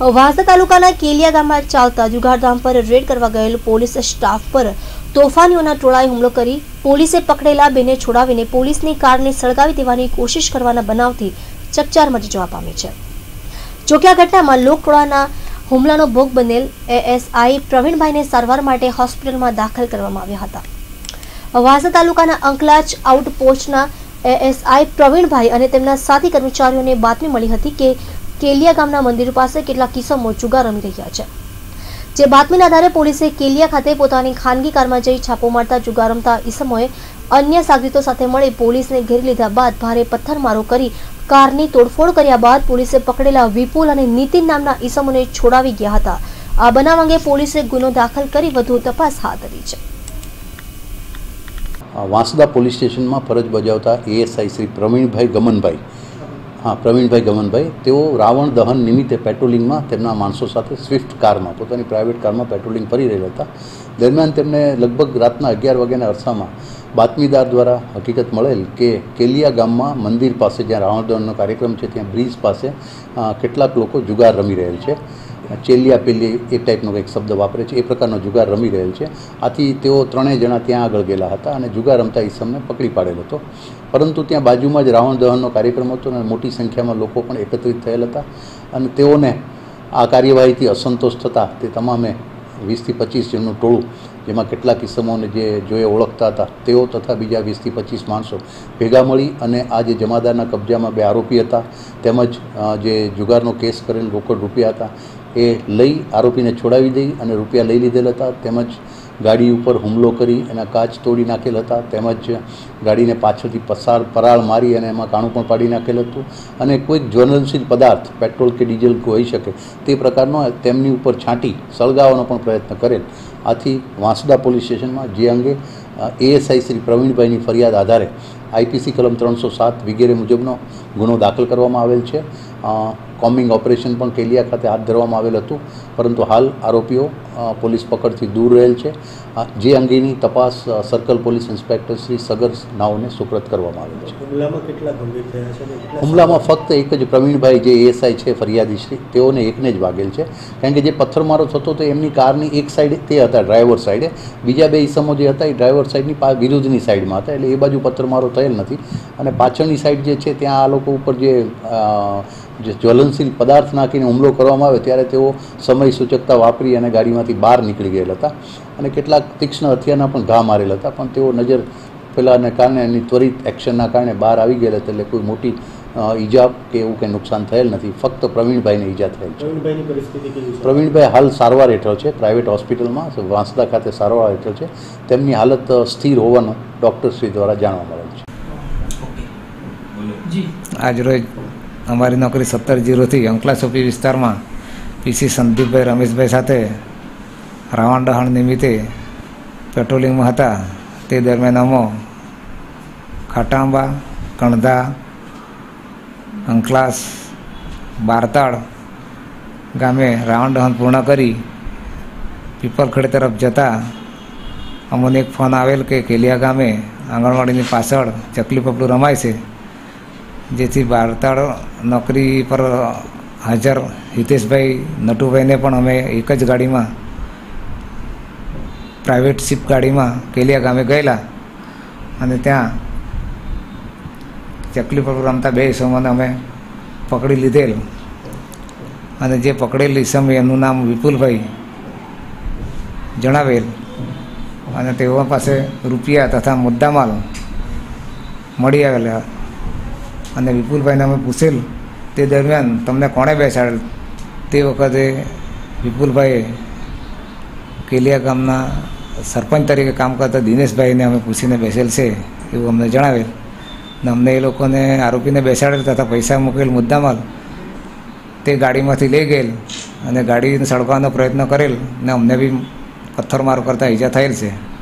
વાંસદા તાલુકાના કેલિયા ગામમાં ચાલતા જુગારધામ પર રેડ કરવા ગયેલ પોલીસ સ્ટાફ પર તોફાનીઓના ટોળાએ હુમલો કરી પોલીસે પકડેલા બેને છોડાવીને પોલીસની કારને સળગાવી દેવાની કોશિશ કરવાના બનાવથી ચકચાર મચી જવા પામી છે. જોકે આ ઘટનામાં લોકટોળાના હુમલાનો ભોગ બનેલ એએસઆઈ પ્રવીણભાઈને સારવાર માટે હોસ્પિટલમાં દાખલ કરવામાં આવ્યા હતા. વાંસદા તાલુકાના અંકલાચ આઉટપોસ્ટના એએસઆઈ પ્રવીણભાઈ અને તેમના સાથી કર્મચારીઓને બાતમી મળી હતી કે કેલિયા ગામના મંદિર પાસે કેટલાક કિસમો જુગાર રમી રહ્યા છે. જે બાતમીના આધારે પોલીસે કેલિયા ખાતે પોતાની ખાનગી કારમાં જઈ છાપો મારતા જુગાર રમતા ઇસમોએ અન્ય સાગરીતો સાથે મળી પોલીસને ઘેરી લીધા બાદ ભારે પથ્થરમારો કરી કારની તોડફોડ કર્યા બાદ પોલીસે પકડેલા વિપુલ અને નીતિન નામના ઇસમોને છોડાવી ગયા હતા. આ બનાવ અંગે પોલીસે ગુનો દાખલ કરી વધુ તપાસ હાથ ધરી છે. વાંસદા પોલીસ સ્ટેશનમાં ફરજ બજાવતા એએસઆઈ શ્રી પ્રવીણભાઈ ગમનભાઈ હા, પ્રવીણભાઈ ગમનભાઈ તેઓ રાવણ દહન નિમિત્તે પેટ્રોલિંગમાં તેમના માણસો સાથે સ્વિફ્ટ કારમાં, પોતાની પ્રાઇવેટ કારમાં પેટ્રોલિંગ ફરી રહ્યા હતા. દરમિયાન તેમને લગભગ રાતના અગિયાર વાગ્યાના અરસામાં બાતમીદાર દ્વારા હકીકત મળેલ કે કેલિયા ગામમાં મંદિર પાસે જ્યાં રાવણ દહનનો કાર્યક્રમ છે, ત્યાં બ્રિજ પાસે કેટલાક લોકો જુગાર રમી રહેલ છે. ચેલિયા પેલી એ ટાઈપનો કંઈક શબ્દ વાપરે છે, એ પ્રકારનો જુગાર રમી રહેલ છે. આથી તેઓ ત્રણેય જણા ત્યાં આગળ ગયેલા હતા અને જુગાર રમતા ઈસમને પકડી પાડેલ હતો. પરંતુ ત્યાં બાજુમાં જ રાવણ દહનનો કાર્યક્રમ હતો અને મોટી સંખ્યામાં લોકો પણ એકત્રિત થયેલ હતા અને તેઓને આ કાર્યવાહીથી અસંતોષ થતાં તે તમામે વીસથી પચીસ જણનું ટોળું, જેમાં કેટલાક કિસ્સાઓને જે જોએ ઓળખતા હતા, તેઓ તથા બીજા વીસથી પચીસ માણસો ભેગા મળી અને આ જે જમાદારના કબજામાં બે આરોપી હતા, તેમજ જે જુગારનો કેસ કરેલ રોકડ રૂપિયા હતા એ લઈ આરોપીને છોડાવી દઈ અને રૂપિયા લઈ લીધેલ હતા. તેમજ ગાડી ઉપર હુમલો કરી એના કાચ તોડી નાખેલ હતા. તેમજ ગાડીને પાછળથી પસાર, પરાળ મારી અને એમાં કાણું પણ પાડી નાખેલ હતું. અને કોઈક જ્વલનશીલ પદાર્થ, પેટ્રોલ કે ડીઝલ હોઈ શકે, તે પ્રકારનો તેમની ઉપર છાંટી સળગાવવાનો પણ પ્રયત્ન કરેલ. આથી વાંસદા પોલીસ સ્ટેશનમાં જે અંગે એએસઆઈ શ્રી પ્રવીણભાઈની ફરિયાદ આધારે આઈપીસી કલમ ત્રણસો સાત વગેરે મુજબનો ગુનો દાખલ કરવામાં આવેલ છે. અ, કોમ્બિંગ ઓપરેશન પણ કેલિયા ખાતે હાથ ધરવામાં આવેલ હતું. પરંતુ હાલ આરોપીઓ પોલીસ પકડથી દૂર રહેલ છે. જે અંગેની તપાસ circle police inspector Shri Sagar નાઓને સુપ્રત કરવામાં આવેલ છે. હુમલામાં કેટલા ગંભીર થયા છે હુમલામાં ફક્ત એક જ પ્રવીણભાઈ જે એએસઆઈ છે ફરિયાદી શ્રી તેઓને એકને જ વાગેલ છે. કારણ કે જે પથ્થરમારો થતો તો એમની કારની એક સાઈડ તે હતા ડ્રાઈવર સાઈડે. બીજા બે ઈસમો જે હતા એ ડ્રાઈવર સાઈડની વિરુદ્ધની સાઈડમાં હતા. એટલે એ બાજુ પથ્થરમારો થયેલ નથી. અને પાછળની સાઈડ જે છે ત્યાં આ લોકો ઉપર જે જે જ્વલનશીલ પદાર્થ નાખીને હુમલો કરવામાં આવે ત્યારે તેઓ સમય સૂચકતા વાપરી અને ગાડીમાંથી બહાર નીકળી ગયેલા હતા. અને કેટલાક તીક્ષ્ણ હથિયારના પણ ઘા મારેલા હતા પણ તેઓ નજર પેલાને કારણે એની ત્વરિત એક્શનના કારણે બહાર આવી ગયેલા હતા એટલે કોઈ મોટી ઈજા કે એવું કંઈ નુકસાન થયેલ નથી. ફક્ત પ્રવીણભાઈને ઈજા થયેલ છે. પ્રવીણભાઈ હાલ સારવાર હેઠળ છે પ્રાઇવેટ હોસ્પિટલમાં વાંસદા ખાતે સારવાર હેઠળ છે. તેમની હાલત સ્થિર હોવાનું ડૉક્ટરશ્રી દ્વારા જાણવા મળેલ છે. આજરોજ અમારી નોકરી સત્તર જીરોથી અંકલા ચોપી વિસ્તારમાં પીસી સંદીપભાઈ રમેશભાઈ સાથે રાવણ દહણ નિમિત્તે પેટ્રોલિંગમાં હતા. તે દરમિયાન અમો, ખાટાંબા, કણધા, અંકલાસ, બારતાળ ગામે રાવણ દહન પૂર્ણ કરી પીપલખડે તરફ જતા અમને એક ફોન આવેલ કે કેલિયા ગામે આંગણવાડીની પાછળ ચકલી પપડું રમાય છે. જેથી બારતાળ નોકરી પર હાજર હિતેશભાઈ નટુભાઈને પણ અમે એક જ ગાડીમાં, પ્રાઇવેટ શિપ ગાડીમાં કેલિયા ગામે ગયેલા. અને ત્યાં ચકલી પર રમતા બે ઈસમોને અમે પકડી લીધેલ. અને જે પકડેલ ઈસમ એનું નામ વિપુલભાઈ જણાવેલ. અને તેઓ પાસે રૂપિયા તથા મુદ્દામાલ મળી આવેલા. અને વિપુલભાઈને અમે પૂછેલ તે દરમિયાન તમને કોણે બેસાડેલ? તે વખતે વિપુલભાઈએ કેલિયા ગામના સરપંચ તરીકે કામ કરતા દિનેશભાઈને અમે પૂછીને બેસેલ છે એવું અમને જણાવેલ. ને અમને એ લોકોને આરોપીને બેસાડેલ તથા પૈસા મૂકેલ મુદ્દામાલ તે ગાડીમાંથી લઈ ગયેલ અને ગાડીને સળગવાનો પ્રયત્ન કરેલ ને અમને બી પથ્થરમારો કરતાં ઈજા થયેલ છે.